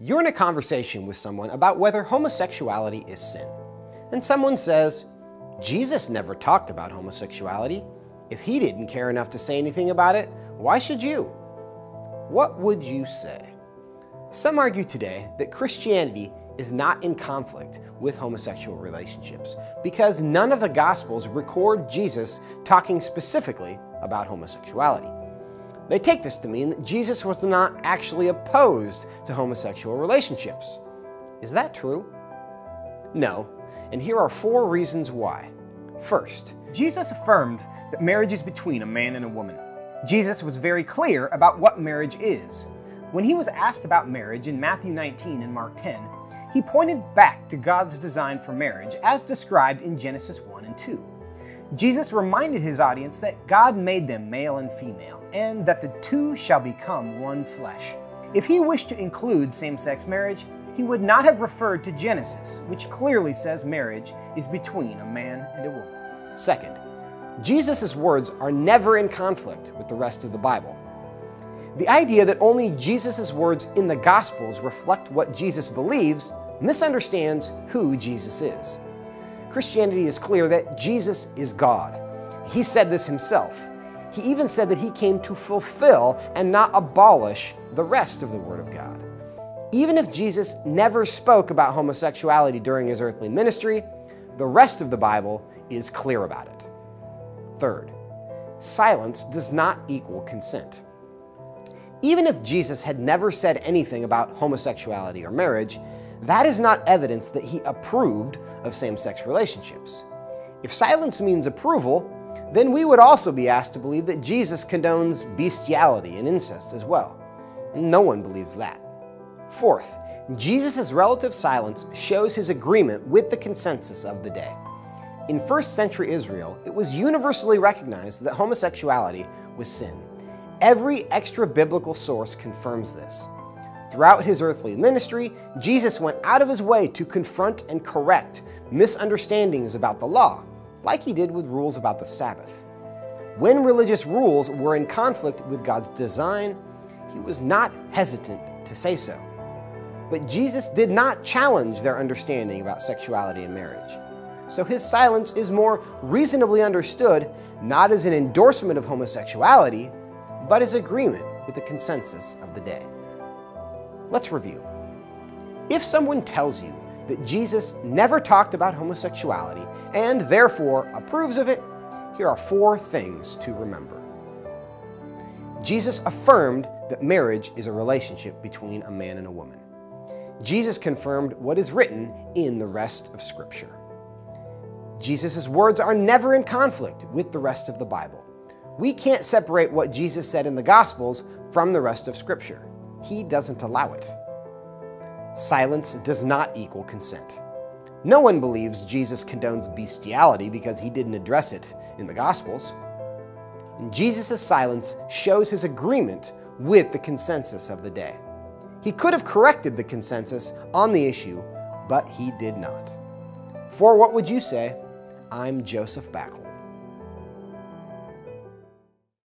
You're in a conversation with someone about whether homosexuality is sin. And someone says, Jesus never talked about homosexuality. If he didn't care enough to say anything about it, why should you? What would you say? Some argue today that Christianity is not in conflict with homosexual relationships because none of the Gospels record Jesus talking specifically about homosexuality. They take this to mean that Jesus was not actually opposed to homosexual relationships. Is that true? No, and here are four reasons why. First, Jesus affirmed that marriage is between a man and a woman. Jesus was very clear about what marriage is. When he was asked about marriage in Matthew 19 and Mark 10, he pointed back to God's design for marriage as described in Genesis 1 and 2. Jesus reminded his audience that God made them male and female, and that the two shall become one flesh. If he wished to include same sex marriage, he would not have referred to Genesis, which clearly says marriage is between a man and a woman. Second, Jesus' words are never in conflict with the rest of the Bible. The idea that only Jesus' words in the Gospels reflect what Jesus believes misunderstands who Jesus is. Christianity is clear that Jesus is God. He said this himself. He even said that he came to fulfill and not abolish the rest of the Word of God. Even if Jesus never spoke about homosexuality during his earthly ministry, the rest of the Bible is clear about it. Third, silence does not equal consent. Even if Jesus had never said anything about homosexuality or marriage, that is not evidence that he approved of same sex relationships. If silence means approval, then we would also be asked to believe that Jesus condones bestiality and incest as well. No one believes that. Fourth, Jesus' relative silence shows his agreement with the consensus of the day. In first century Israel, it was universally recognized that homosexuality was sin. Every extra biblical source confirms this. Throughout his earthly ministry, Jesus went out of his way to confront and correct misunderstandings about the law, like he did with rules about the Sabbath. When religious rules were in conflict with God's design, he was not hesitant to say so. But Jesus did not challenge their understanding about sexuality and marriage. So his silence is more reasonably understood not as an endorsement of homosexuality, but as agreement with the consensus of the day. Let's review. If someone tells you that Jesus never talked about homosexuality and therefore approves of it, here are four things to remember. Jesus affirmed that marriage is a relationship between a man and a woman. Jesus confirmed what is written in the rest of Scripture. Jesus' words are never in conflict with the rest of the Bible. We can't separate what Jesus said in the Gospels from the rest of Scripture. He doesn't allow it. Silence does not equal consent. No one believes Jesus condones bestiality because he didn't address it in the Gospels. Jesus' silence shows his agreement with the consensus of the day. He could have corrected the consensus on the issue, but he did not. For what would you say? I'm Joseph Backholm.